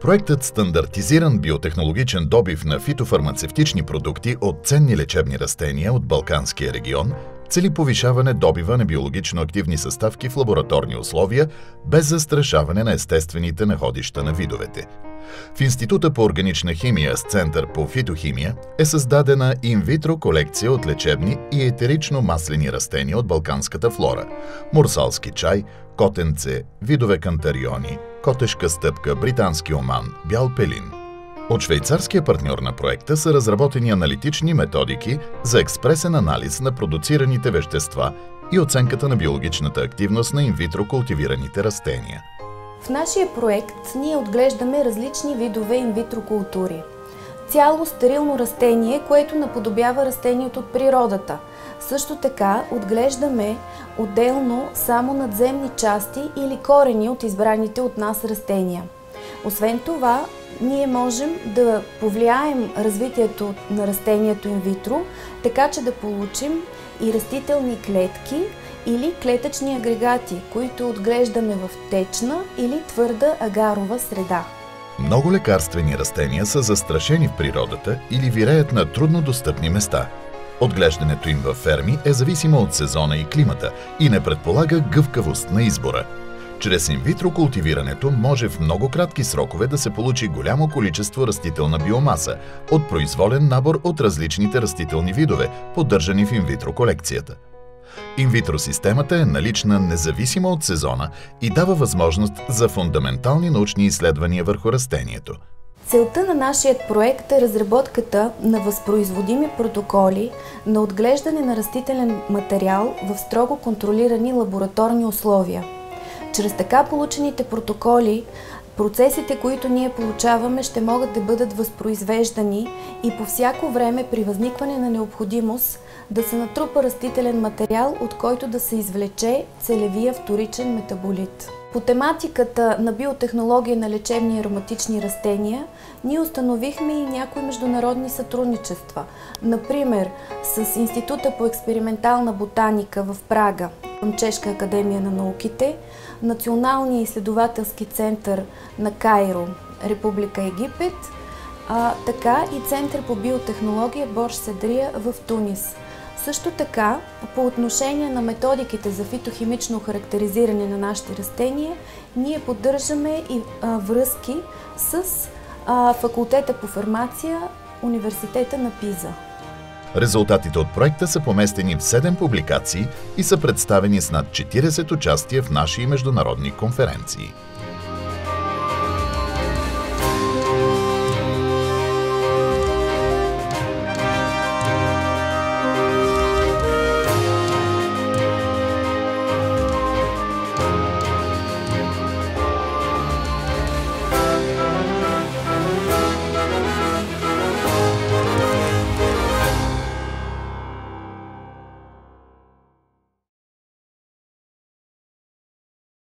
Проектът стандартизиран биотехнологичен добив на фитофармацевтични продукти от ценни лечебни растения от Балканския регион цели повишаване добива на биологично активни съставки в лабораторни условия, без застрашаване на естествените находища на видовете. В Института по органична химия с Център по фитохимия е създадена инвитро колекция от лечебни и етерично маслени растения от балканската флора – мурсалски чай, котенце, видове кантариони, котешка стъпка, британски оман, бял пелин – от швейцарския партньор на проекта са разработени аналитични методики за експресен анализ на продуцираните вещества и оценката на биологичната активност на инвитро култивираните растения. В нашия проект ние отглеждаме различни видове инвитро култури. Цяло стерилно растение, което наподобява растението от природата. Също така отглеждаме отделно само надземни части или корени от избраните от нас растения. Освен това, ние можем да повлияем развитието на растението инвитро, така че да получим и растителни клетки или клетъчни агрегати, които отглеждаме в течна или твърда агарова среда. Много лекарствени растения са застрашени в природата или виреят на трудно достъпни места. Отглеждането им във ферми е зависимо от сезона и климата и не предполага гъвкавост на избора – чрез инвитро култивирането може в много кратки срокове да се получи голямо количество растителна биомаса от произволен набор от различните растителни видове, поддържани в инвитро колекцията. Инвитро системата е налична независимо от сезона и дава възможност за фундаментални научни изследвания върху растението. Целта на нашия проект е разработката на възпроизводими протоколи на отглеждане на растителен материал в строго контролирани лабораторни условия – чрез така получените протоколи, процесите, които ние получаваме, ще могат да бъдат възпроизвеждани и по всяко време при възникване на необходимост да се натрупа растителен материал, от който да се извлече целевия вторичен метаболит. По тематиката на биотехнология на лечебни ароматични растения, ние установихме и някои международни сътрудничества. Например, с Института по експериментална ботаника в Прага, към Чешка академия на науките, Националния изследователски център на Кайро, Република Египет, а, така и Център по биотехнология Борш Седрия в Тунис. Също така, по отношение на методиките за фитохимично характеризиране на нашите растения, ние поддържаме и а, връзки с а, факултета по фармация Университета на Пиза. Резултатите от проекта са поместени в 7 публикации и са представени с над 40 участия в наши международни конференции.